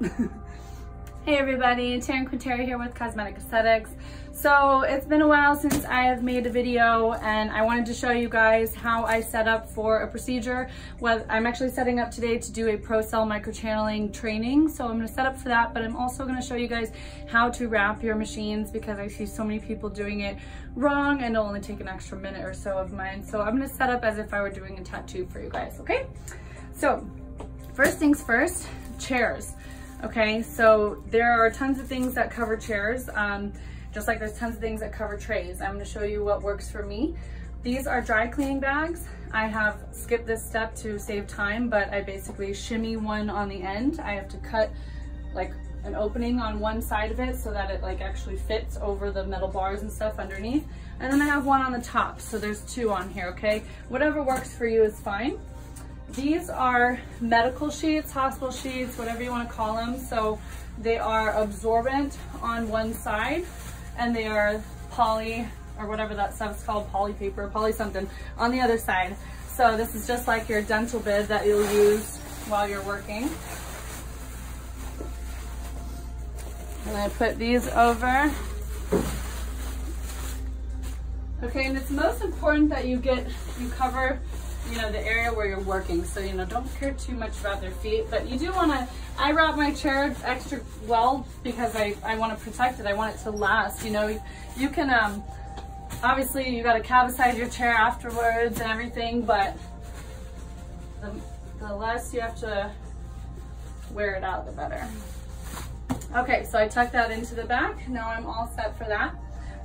hey everybody, Taryn Quinterri here with Cosmetic Aesthetics. So it's been a while since I have made a video and I wanted to show you guys how I set up for a procedure. Well, I'm actually setting up today to do a ProCell microchanneling training. So I'm gonna set up for that, but I'm also gonna show you guys how to wrap your machines because I see so many people doing it wrong and it'll only take an extra minute or so of mine. So I'm gonna set up as if I were doing a tattoo for you guys, okay? So first things first, chairs. Okay, so there are tons of things that cover chairs. Um, just like there's tons of things that cover trays. I'm gonna show you what works for me. These are dry cleaning bags. I have skipped this step to save time, but I basically shimmy one on the end. I have to cut like an opening on one side of it so that it like actually fits over the metal bars and stuff underneath. And then I have one on the top, so there's two on here, okay? Whatever works for you is fine. These are medical sheets, hospital sheets, whatever you want to call them. So they are absorbent on one side and they are poly or whatever that stuff's called, poly paper, poly something on the other side. So this is just like your dental bid that you'll use while you're working. And I put these over. Okay, and it's most important that you get, you cover you know, the area where you're working. So, you know, don't care too much about their feet, but you do want to, I wrap my chair extra well because I, I want to protect it. I want it to last, you know, you can, um, obviously you got to cavicize your chair afterwards and everything, but the, the less you have to wear it out, the better. Okay, so I tuck that into the back. Now I'm all set for that.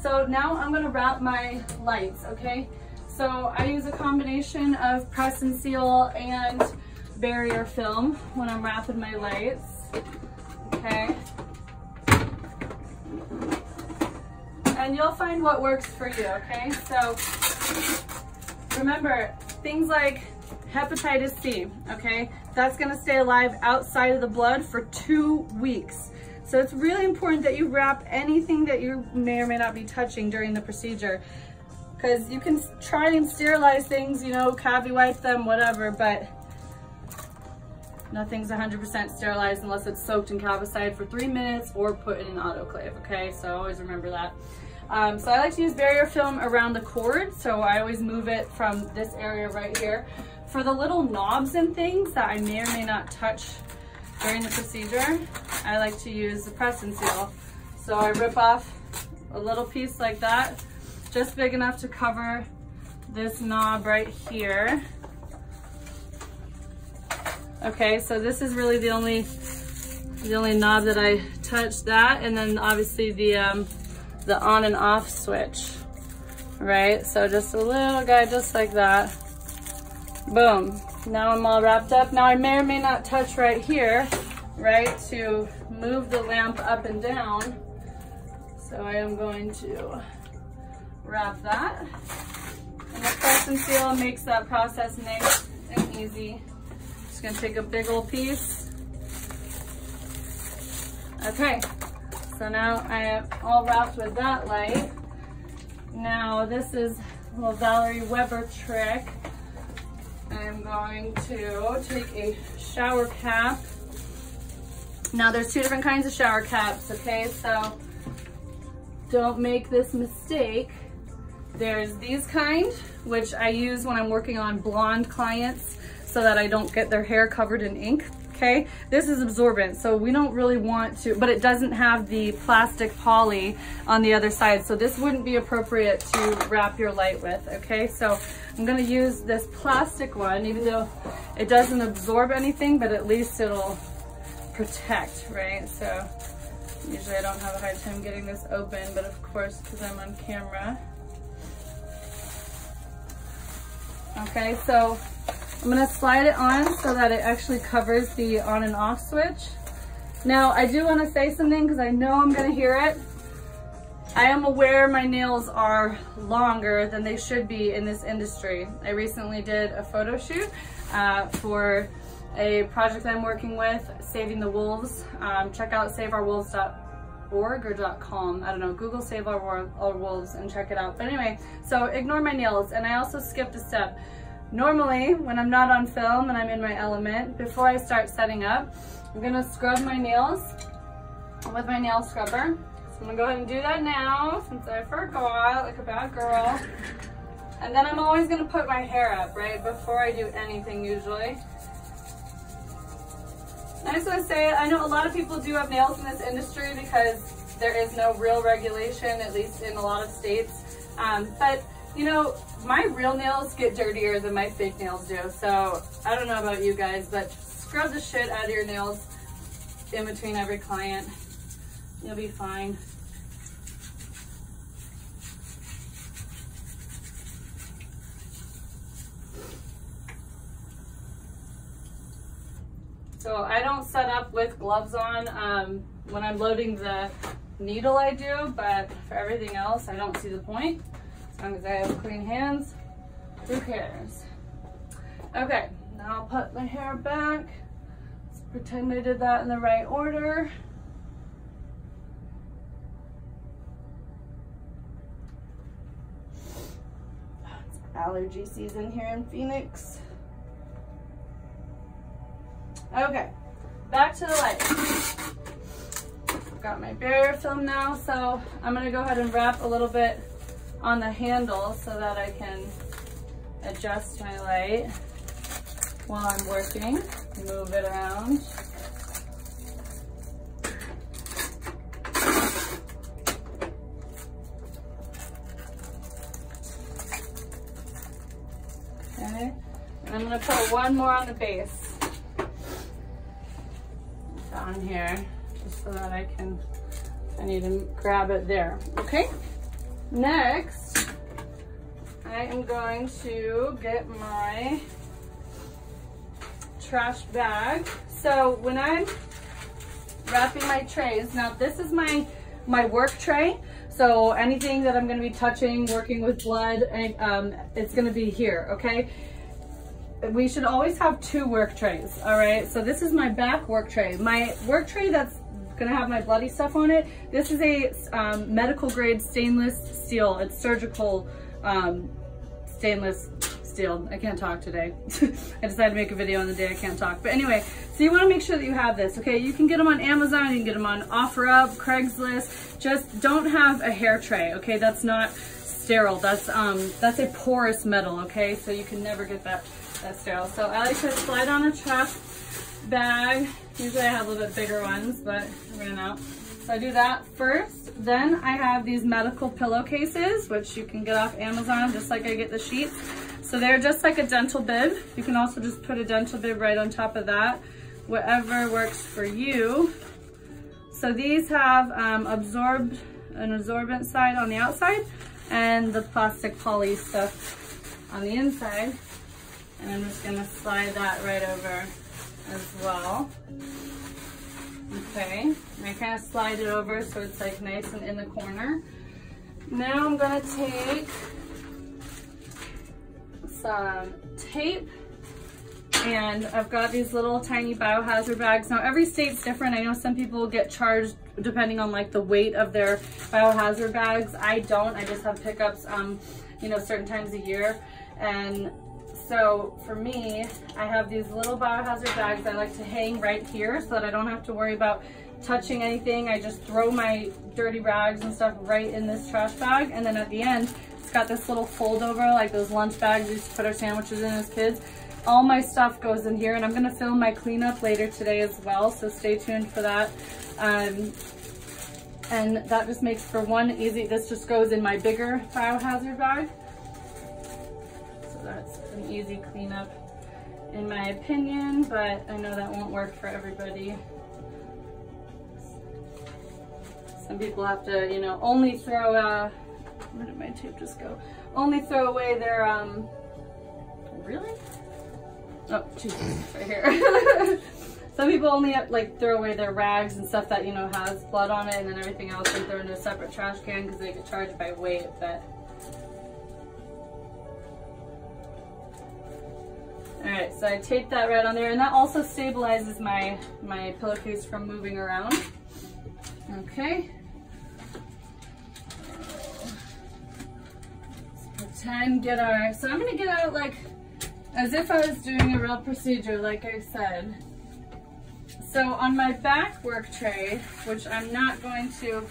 So now I'm gonna wrap my lights, okay? So I use a combination of press and seal and barrier film when I'm wrapping my lights, okay? And you'll find what works for you, okay? So remember, things like hepatitis C, okay? That's gonna stay alive outside of the blood for two weeks. So it's really important that you wrap anything that you may or may not be touching during the procedure because you can try and sterilize things, you know, cavi wipe them, whatever, but nothing's 100% sterilized unless it's soaked in Cavicide for three minutes or put in an autoclave, okay? So always remember that. Um, so I like to use barrier film around the cord, so I always move it from this area right here. For the little knobs and things that I may or may not touch during the procedure, I like to use the press and seal. So I rip off a little piece like that, just big enough to cover this knob right here. Okay, so this is really the only the only knob that I touched that, and then obviously the um, the on and off switch, right? So just a little guy just like that. Boom. Now I'm all wrapped up. Now I may or may not touch right here, right, to move the lamp up and down. So I am going to wrap that. And the press and seal makes that process nice and easy. Just gonna take a big old piece. Okay, so now I am all wrapped with that light. Now this is a little Valerie Weber trick. I'm going to take a shower cap. Now there's two different kinds of shower caps, okay? So don't make this mistake. There's these kind, which I use when I'm working on blonde clients so that I don't get their hair covered in ink, okay? This is absorbent, so we don't really want to, but it doesn't have the plastic poly on the other side, so this wouldn't be appropriate to wrap your light with, okay? So I'm gonna use this plastic one, even though it doesn't absorb anything, but at least it'll protect, right? So usually I don't have a hard time getting this open, but of course, because I'm on camera, Okay, so I'm gonna slide it on so that it actually covers the on and off switch. Now, I do wanna say something because I know I'm gonna hear it. I am aware my nails are longer than they should be in this industry. I recently did a photo shoot uh, for a project I'm working with, Saving the Wolves. Um, check out saveourwolves.org or .com. I don't know, Google Save Our, Our Wolves and check it out. But anyway, so ignore my nails. And I also skipped a step. Normally, when I'm not on film and I'm in my element, before I start setting up, I'm gonna scrub my nails with my nail scrubber. So I'm gonna go ahead and do that now since I forgot, like a bad girl. And then I'm always gonna put my hair up, right, before I do anything usually. I just wanna say, I know a lot of people do have nails in this industry because there is no real regulation, at least in a lot of states. Um, but you know, my real nails get dirtier than my fake nails do. So I don't know about you guys, but scrub the shit out of your nails in between every client. You'll be fine. So I don't set up with gloves on um, when I'm loading the needle I do, but for everything else, I don't see the point. As long as I have clean hands, who cares? Okay, now I'll put my hair back. Let's pretend I did that in the right order. Allergy season here in Phoenix. Okay, back to the light got my barrier film now, so I'm gonna go ahead and wrap a little bit on the handle so that I can adjust my light while I'm working, move it around. Okay, and I'm gonna put one more on the base down here just so that I can, I need to grab it there, okay? Next, I am going to get my trash bag. So when I'm wrapping my trays, now this is my, my work tray. So anything that I'm gonna be touching, working with blood, and, um, it's gonna be here, okay? We should always have two work trays, all right? So this is my back work tray. My work tray that's gonna have my bloody stuff on it. This is a um, medical grade stainless steel. It's surgical um, stainless steel. I can't talk today. I decided to make a video on the day I can't talk. But anyway, so you wanna make sure that you have this, okay? You can get them on Amazon, you can get them on OfferUp, Craigslist. Just don't have a hair tray, okay? That's not sterile. That's um that's a porous metal, okay? So you can never get that, that sterile. So I like to slide on a trash bag. Usually I have a little bit bigger ones, but I ran out. So I do that first. Then I have these medical pillowcases, which you can get off Amazon, just like I get the sheets. So they're just like a dental bib. You can also just put a dental bib right on top of that, whatever works for you. So these have um, absorbed, an absorbent side on the outside and the plastic poly stuff on the inside. And I'm just gonna slide that right over as well. Okay, and I kind of slide it over so it's like nice and in the corner. Now I'm gonna take some tape and I've got these little tiny biohazard bags. Now every state's different. I know some people get charged depending on like the weight of their biohazard bags. I don't, I just have pickups, um, you know, certain times a year. And so for me, I have these little biohazard bags I like to hang right here so that I don't have to worry about touching anything. I just throw my dirty rags and stuff right in this trash bag. And then at the end, it's got this little fold over, like those lunch bags we used to put our sandwiches in as kids. All my stuff goes in here and I'm gonna film my cleanup later today as well. So stay tuned for that. Um, and that just makes for one easy, this just goes in my bigger biohazard bag that's an easy cleanup in my opinion, but I know that won't work for everybody. Some people have to, you know, only throw, uh, where did my tape just go? Only throw away their, um, really? Oh, Jesus, right here. Some people only like throw away their rags and stuff that, you know, has blood on it and then everything else they throw in a separate trash can because they get charged by weight, but All right, so I taped that right on there, and that also stabilizes my, my pillowcase from moving around. Okay. Let's pretend get our, so I'm gonna get out like, as if I was doing a real procedure, like I said. So on my back work tray, which I'm not going to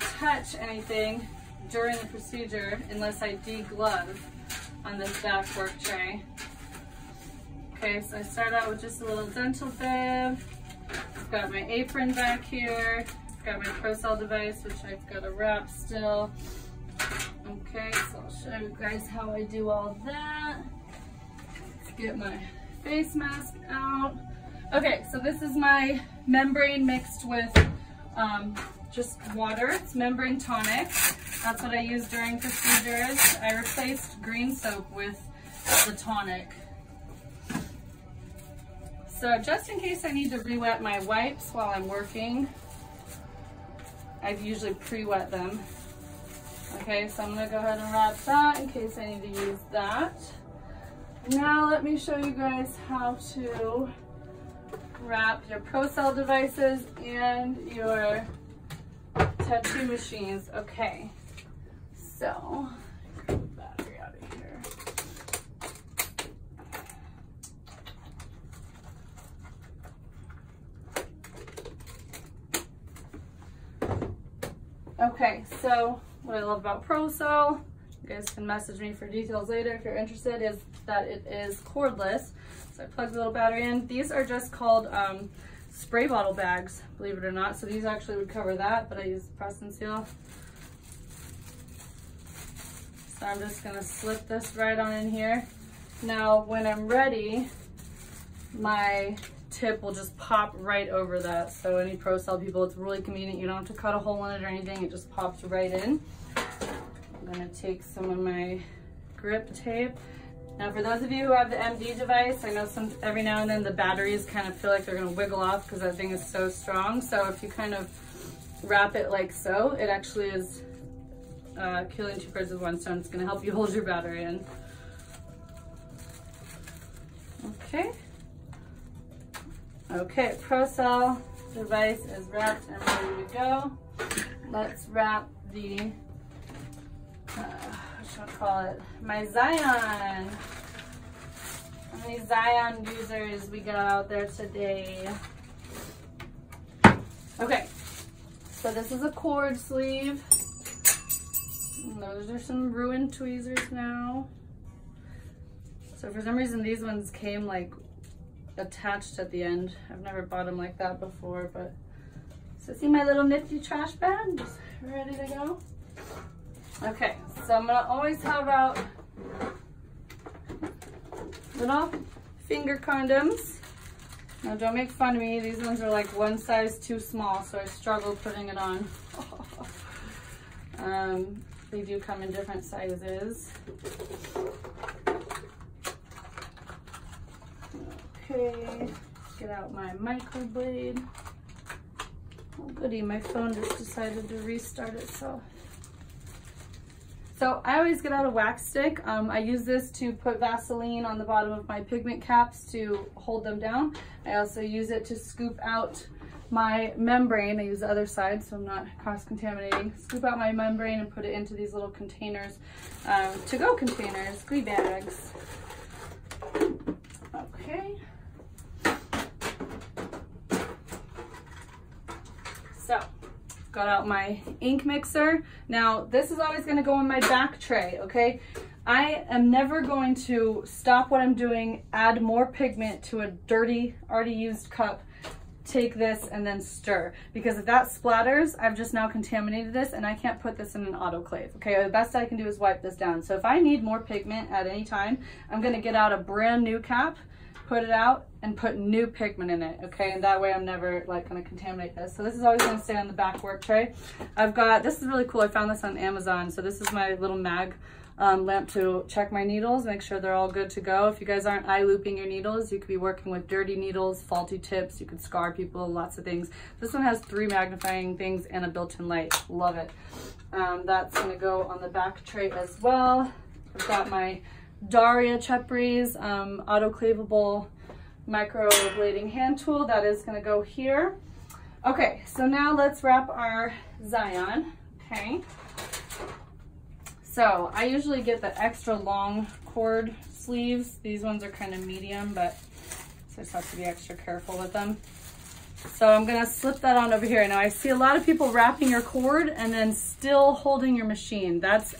touch anything during the procedure unless I deglove on this back work tray. Okay, so I start out with just a little dental bib. I've got my apron back here. I've got my ProCell device, which I've got to wrap still. Okay, so I'll show you guys how I do all that. Let's get my face mask out. Okay, so this is my membrane mixed with um, just water. It's membrane tonic. That's what I use during procedures. I replaced green soap with the tonic. So just in case I need to re-wet my wipes while I'm working, I've usually pre-wet them. Okay, so I'm gonna go ahead and wrap that in case I need to use that. Now let me show you guys how to wrap your ProCell devices and your tattoo machines. Okay, so battery out of here. Okay, so what I love about ProCell, you guys can message me for details later if you're interested, is that it is cordless. So I plug the little battery in. These are just called um, spray bottle bags, believe it or not. So these actually would cover that, but I use press and seal. So I'm just gonna slip this right on in here. Now, when I'm ready, my tip will just pop right over that. So any ProCell people, it's really convenient. You don't have to cut a hole in it or anything. It just pops right in. I'm gonna take some of my grip tape now for those of you who have the MD device, I know some every now and then the batteries kind of feel like they're gonna wiggle off because that thing is so strong. So if you kind of wrap it like so, it actually is uh, killing two birds with one stone. It's gonna help you hold your battery in. Okay. Okay, ProCell device is wrapped and ready to go. Let's wrap the call it? My Xion. How many Xion users we got out there today? Okay, so this is a cord sleeve. And those are some ruined tweezers now. So for some reason these ones came like attached at the end. I've never bought them like that before, but so see my little nifty trash bag? ready to go? Okay, so I'm gonna always have out little finger condoms. Now don't make fun of me, these ones are like one size too small, so I struggle putting it on. um, they do come in different sizes. Okay, get out my microblade. Oh goody, my phone just decided to restart itself. So I always get out a wax stick. Um, I use this to put Vaseline on the bottom of my pigment caps to hold them down. I also use it to scoop out my membrane. I use the other side so I'm not cross-contaminating. Scoop out my membrane and put it into these little containers, um, to-go containers, glue bags. Okay. So got out my ink mixer. Now, this is always gonna go in my back tray, okay? I am never going to stop what I'm doing, add more pigment to a dirty, already used cup, take this and then stir. Because if that splatters, I've just now contaminated this and I can't put this in an autoclave. Okay, the best I can do is wipe this down. So if I need more pigment at any time, I'm gonna get out a brand new cap, put it out and put new pigment in it, okay? And that way I'm never like gonna contaminate this. So this is always gonna stay on the back work tray. I've got, this is really cool, I found this on Amazon. So this is my little mag um, lamp to check my needles, make sure they're all good to go. If you guys aren't eye looping your needles, you could be working with dirty needles, faulty tips, you could scar people, lots of things. This one has three magnifying things and a built-in light, love it. Um, that's gonna go on the back tray as well. I've got my Daria Chuprys um, autoclavable microblading hand tool. That is gonna go here. Okay, so now let's wrap our Xion, okay? So I usually get the extra long cord sleeves. These ones are kind of medium, but So I just have to be extra careful with them. So I'm gonna slip that on over here. Now I see a lot of people wrapping your cord and then still holding your machine. That's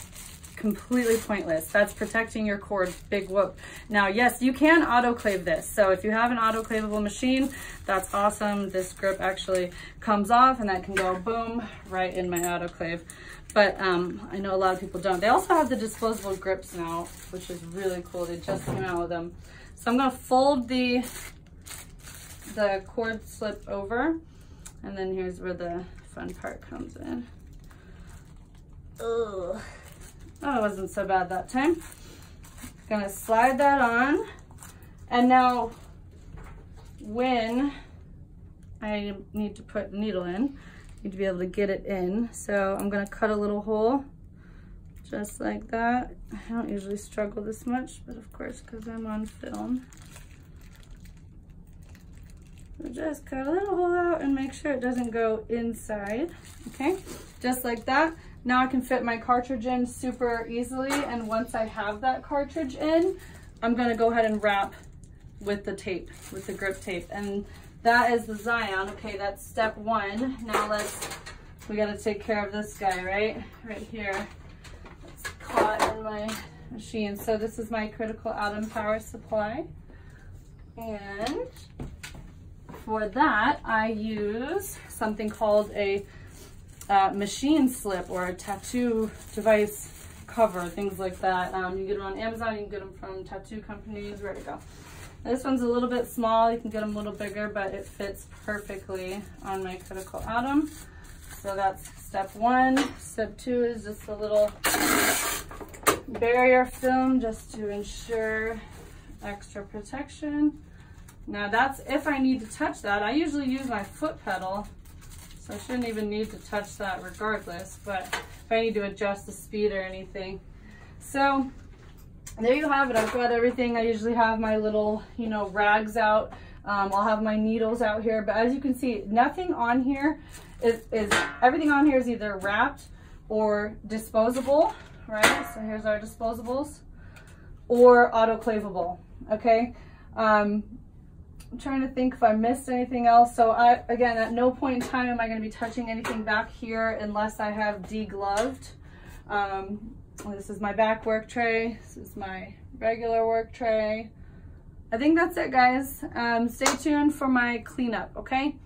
completely pointless. That's protecting your cord, big whoop. Now, yes, you can autoclave this. So if you have an autoclavable machine, that's awesome. This grip actually comes off and that can go boom, right in my autoclave. But um, I know a lot of people don't. They also have the disposable grips now, which is really cool. They just came out with them. So I'm gonna fold the the cord slip over. And then here's where the fun part comes in. Ugh. Oh, it wasn't so bad that time. Gonna slide that on. And now when I need to put needle in, need to be able to get it in. So I'm gonna cut a little hole just like that. I don't usually struggle this much, but of course, because I'm on film. Just cut a little hole out and make sure it doesn't go inside, okay? Just like that. Now I can fit my cartridge in super easily. And once I have that cartridge in, I'm gonna go ahead and wrap with the tape, with the grip tape. And that is the Xion. Okay, that's step one. Now let's, we gotta take care of this guy, right? Right here. It's caught in my machine. So this is my critical atom power supply. And for that, I use something called a uh, machine slip or a tattoo device cover, things like that. Um, you get them on Amazon, you can get them from tattoo companies, where to go. This one's a little bit small, you can get them a little bigger, but it fits perfectly on my critical atom. So that's step one. Step two is just a little barrier film just to ensure extra protection. Now that's if I need to touch that. I usually use my foot pedal, so I shouldn't even need to touch that regardless, but if I need to adjust the speed or anything. So there you have it. I've got everything. I usually have my little, you know, rags out. Um, I'll have my needles out here, but as you can see, nothing on here is, is everything on here is either wrapped or disposable, right? So here's our disposables or autoclavable, okay? Um, I'm trying to think if I missed anything else. So I, again, at no point in time am I going to be touching anything back here unless I have degloved. Um, this is my back work tray. This is my regular work tray. I think that's it, guys. Um, stay tuned for my cleanup, okay?